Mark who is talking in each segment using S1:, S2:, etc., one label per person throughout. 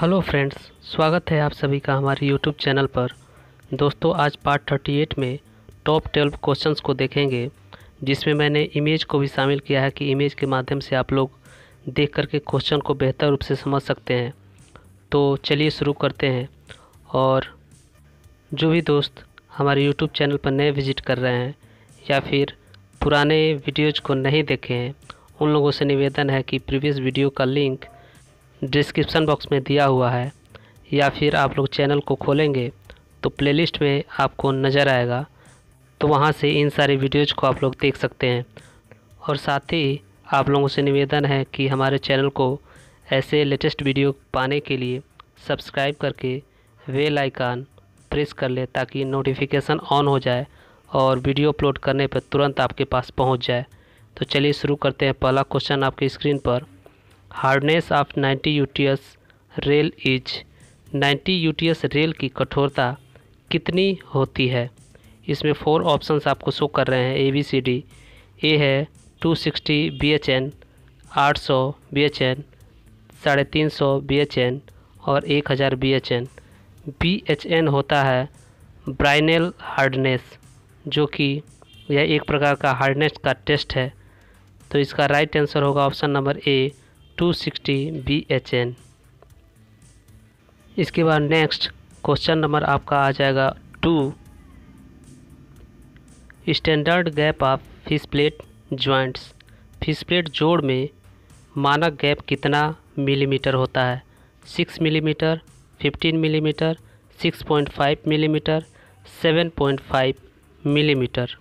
S1: Hello friends, स्वागत है आप सभी का हमारे यूट्यूब चैनल पर। दोस्तों, आज पार्ट 38 में टॉप 12 क्वेश्चंस को देखेंगे, जिसमें मैंने इमेज को भी शामिल किया है कि इमेज के माध्यम से आप लोग देख करके क्वेश्चन को बेहतर रूप से समझ सकते हैं। तो चलिए शुरू करते हैं। और जो भी दोस्त हमारे यूट्यूब चैनल पर नए विज़िट कर रहे हैं, या फिर पुराने वीडियोज़ को नहीं देखे हैं, उन लोगों से निवेदन है कि प्रीवियस वीडियो का लिंक डिस्क्रिप्शन बॉक्स में दिया हुआ है, या फिर आप लोग चैनल को खोलेंगे तो प्लेलिस्ट में आपको नज़र आएगा। तो वहाँ से इन सारे वीडियोज़ को आप लोग देख सकते हैं। और साथ ही आप लोगों से निवेदन है कि हमारे चैनल को ऐसे लेटेस्ट वीडियो पाने के लिए सब्सक्राइब करके वेल आइकान प्रेस कर ले, ताकि नोटिफिकेशन ऑन हो जाए और वीडियो अपलोड करने पर तुरंत आपके पास पहुँच जाए। तो चलिए शुरू करते हैं। पहला क्वेश्चन आपके स्क्रीन पर। Hardness of 90 UTS rail is 90 UTS rail की कठोरता कितनी होती है? इसमें फोर ऑप्शंस आपको शो कर रहे हैं A B C D A है 260 सिक्सटी बी एच एन आठ सौ बी एच एन साढ़े तीन सौ बी एच एन और एक हज़ार B H N B H N होता है ब्राइनल हार्डनेस जो कि यह एक प्रकार का हार्डनेस का टेस्ट है। तो इसका राइट आंसर होगा option number A 260 B H N इसके बाद नेक्स्ट क्वेश्चन नंबर आपका आ जाएगा two standard gap of fish plate joints fish plate जोड़ में मानक गैप कितना मिलीमीटर होता है? Six millimetre fifteen millimetre six point five millimetre seven point five millimetre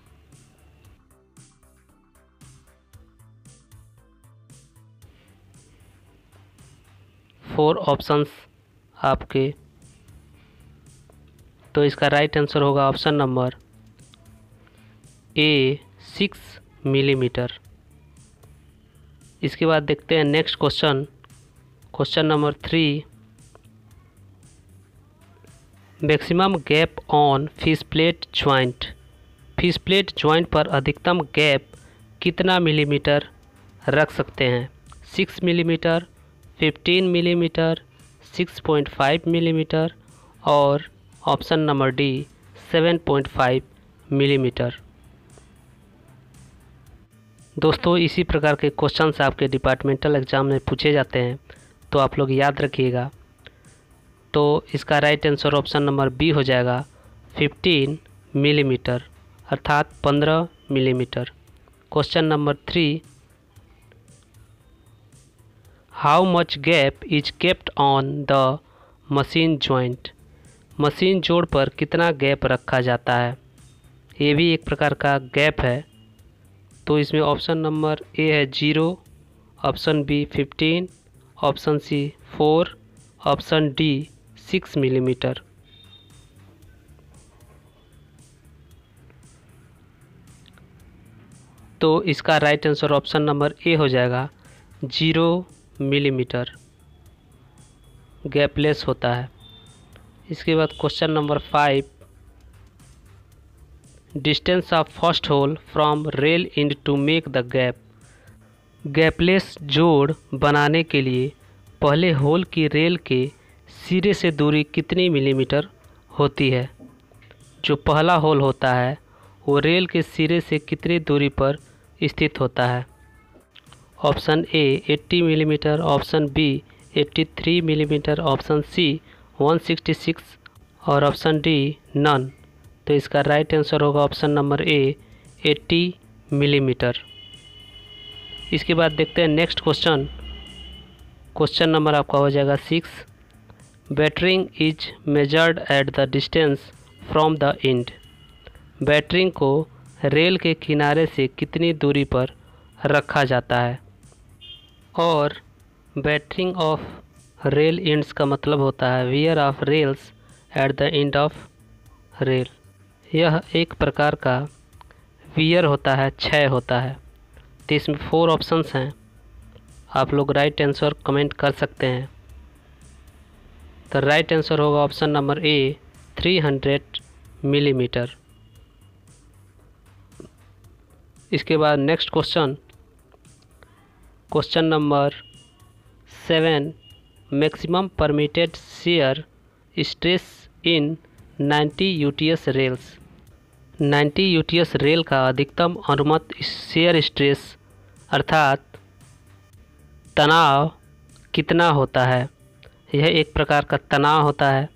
S1: four options आपके। तो इसका राइट आंसर होगा option number A six millimetre इसके बाद देखते हैं next question question number three maximum gap on fish plate joint fish plate joint पर अधिकतम गैप कितना मिलीमीटर रख सकते हैं? सिक्स मिलीमीटर 15 मिलीमीटर 6.5 मिलीमीटर और ऑप्शन नंबर डी 7.5 मिलीमीटर। दोस्तों, इसी प्रकार के क्वेश्चंस आपके डिपार्टमेंटल एग्ज़ाम में पूछे जाते हैं तो आप लोग याद रखिएगा। तो इसका right answer option number B हो जाएगा 15 मिलीमीटर, अर्थात 15 millimetre. Question number three how much gap is kept on the machine joint machine जोड़ पर कितना गैप रखा जाता है? ये भी एक प्रकार का गैप है। तो इसमें ऑप्शन नंबर ए है zero option B fifteen option C four option D six millimetre तो इसका right answer option number A हो जाएगा। ज़ीरो मिलीमीटर गैपलेस होता है। इसके बाद question number five distance of first hole from rail end to make the gap gapless जोड़ बनाने के लिए पहले होल की रेल के सिरे से दूरी कितनी मिलीमीटर होती है? जो पहला होल होता है, वो रेल के सिरे से कितनी दूरी पर स्थित होता है? Option A 80 millimetre, option B 83 millimetre, option C 166 और ऑप्शन डी नन। तो इसका राइट आंसर होगा ऑप्शन नंबर ए 80 मिलीमीटर। इसके बाद देखते हैं नेक्स्ट क्वेश्चन क्वेश्चन नंबर आपका हो जाएगा six battering is measured at the distance from the end battering को रेल के किनारे से कितनी दूरी पर रखा जाता है? और बैटरिंग ऑफ़ रेल इंड्स का मतलब होता है wear of rails at the end of rail यह एक प्रकार का वियर होता है, क्षय होता है। तो इसमें फोर ऑप्शंस हैं। आप लोग राइट आंसर कमेंट कर सकते हैं। तो राइट आंसर होगा ऑप्शन नंबर ए 300 मिलीमीटर इसके बाद next question question number seven, maximum permitted shear stress in 90 UTS rails. 90 UTS rail का अधिकतम अनुमत शेयर स्ट्रेस, अर्थात तनाव, कितना होता है? यह एक प्रकार का तनाव होता है।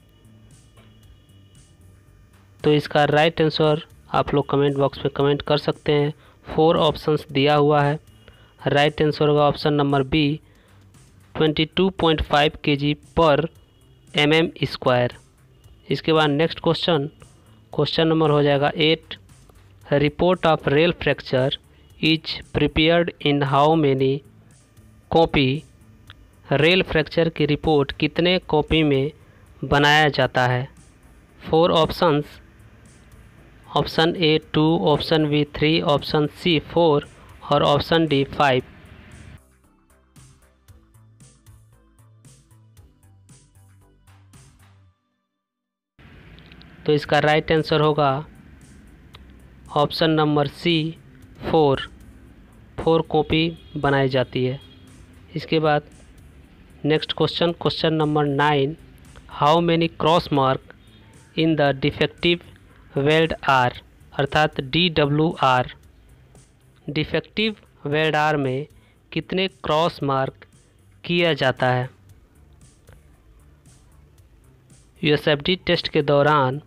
S1: तो इसका राइट आंसर आप लोग कमेंट बॉक्स में कमेंट कर सकते हैं। फोर ऑप्शंस दिया हुआ है। राइट आंसर होगा option number B 22.5 KG per M M square. इसके बाद नेक्स्ट क्वेश्चन क्वेश्चन नंबर हो जाएगा eight, report of rail fracture is prepared in how many? Copy, rail fracture की रिपोर्ट कितने कॉपी में बनाया जाता है? Four options, option A two, option B three, option C four और ऑप्शन डी फाइव। तो इसका राइट आंसर होगा option number C, four. Four copy बनाई जाती है। इसके बाद next question question number nine. How many cross mark in the defective weld R अर्थात D W R defective weld R में कितने क्रॉस मार्क किया जाता है। यूएसएफडी टेस्ट के दौरान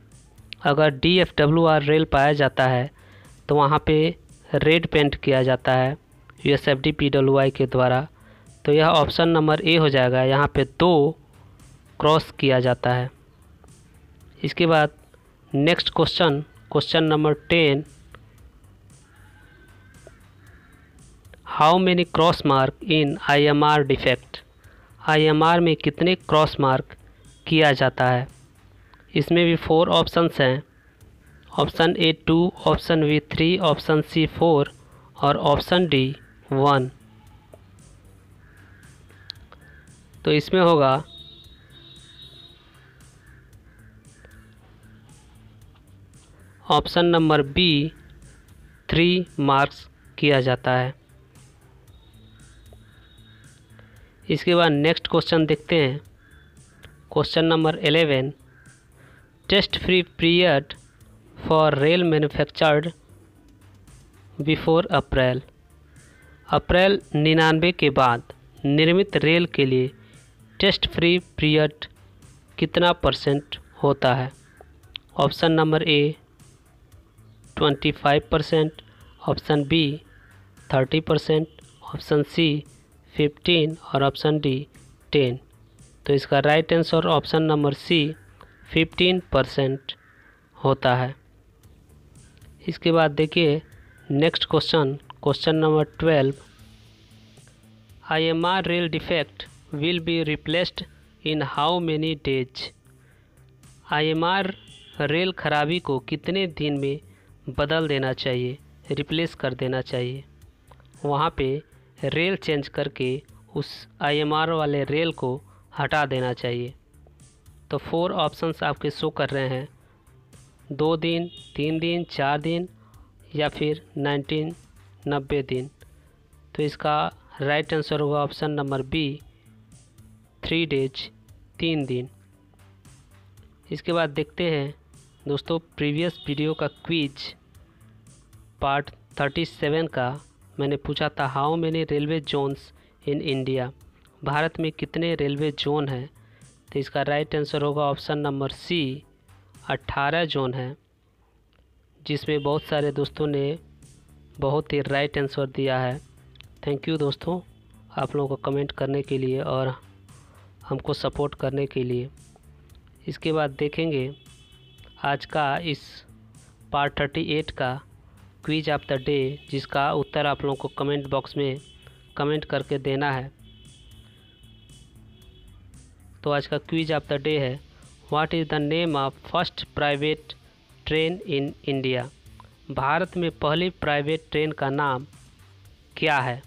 S1: अगर D F W R rail पाया जाता है तो वहाँ पे रेड पेंट किया जाता है U S F D P W I के द्वारा। तो यह ऑप्शन नंबर ए हो जाएगा। यहाँ पे दो क्रॉस किया जाता है। इसके बाद next question question number ten how many cross mark in I M R defect? I M R में कितने क्रॉस मार्क किया जाता है? इसमें भी फोर ऑप्शंस हैं। Option A two option B three option C four और ऑप्शन डी वन तो इसमें होगा option number B three marks किया जाता है। इसके बाद नेक्स्ट क्वेश्चन देखते हैं। Question number eleven test free period for rail manufactured before April April निन्यानवे के बाद निर्मित रेल के लिए टेस्ट फ्री पीरियड कितना परसेंट होता है? Option number A twenty five percent option B thirty percent option C fifteen और ऑप्शन डी टेन। तो इसका right answer option number C fifteen percent होता है। इसके बाद देखिए next question question number twelve I M R rail defect will be replaced in how many days I M R rail खराबी को कितने दिन में बदल देना चाहिए रिप्लेस कर देना चाहिए? वहाँ पे रेल चेंज करके उस आईएमआर वाले रेल को हटा देना चाहिए। तो फोर ऑप्शंस आपके शो कर रहे हैं। दो दिन, तीन दिन, चार दिन या फिर नाइनटीन नब्बे दिन। तो इसका राइट आंसर होगा option number B three days तीन दिन। इसके बाद देखते हैं दोस्तों प्रीवियस वीडियो का क्विज पार्ट थर्टी सेवन का मैंने पूछा था how many railway zones in India? Bharat में कितने रेलवे जोन हैं? तो इसका राइट आंसर होगा ऑप्शन नंबर सी अट्ठारह जोन है, जिसमें बहुत सारे दोस्तों ने बहुत ही राइट आंसर दिया है। थैंक यू दोस्तों, आप लोगों को कमेंट करने के लिए और हमको सपोर्ट करने के लिए। इसके बाद देखेंगे आज का इस पार्ट थर्टी एट का क्विज ऑफ़ द डे जिसका उत्तर आप लोगों को कमेंट बॉक्स में कमेंट करके देना है। तो आज का क्विज ऑफ़ द डे है what is the name of first private train in India Bharat में पहली प्राइवेट ट्रेन का नाम क्या है?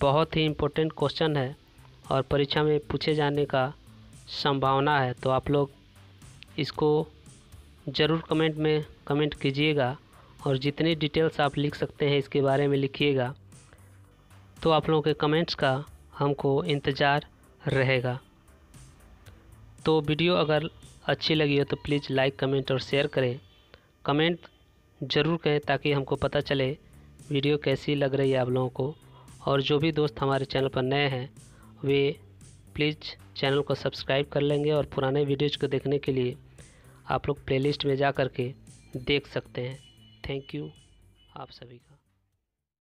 S1: बहुत ही इम्पोर्टेंट क्वेश्चन है और परीक्षा में पूछे जाने का संभावना है तो आप लोग इसको ज़रूर कमेंट में कमेंट कीजिएगा। और जितनी डिटेल्स आप लिख सकते हैं इसके बारे में लिखिएगा तो आप लोगों के कमेंट्स का हमको इंतज़ार रहेगा। तो वीडियो अगर अच्छी लगी हो तो प्लीज़ लाइक, कमेंट और शेयर करें। कमेंट ज़रूर करें ताकि हमको पता चले वीडियो कैसी लग रही है आप लोगों को। और जो भी दोस्त हमारे चैनल पर नए हैं, वे प्लीज़ चैनल को सब्सक्राइब कर लेंगे और पुराने वीडियोज़ को देखने के लिए आप लोग प्लेलिस्ट में जा कर के देख सकते हैं। थैंक यू आप सभी का।